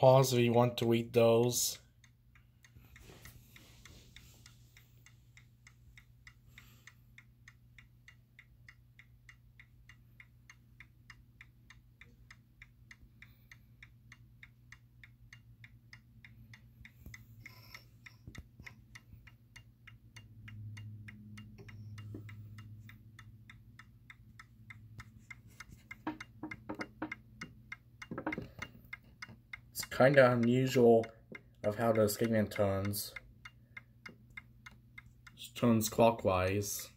Pause if you want to read those. It's kind of unusual of how the Stickman turns. It turns clockwise.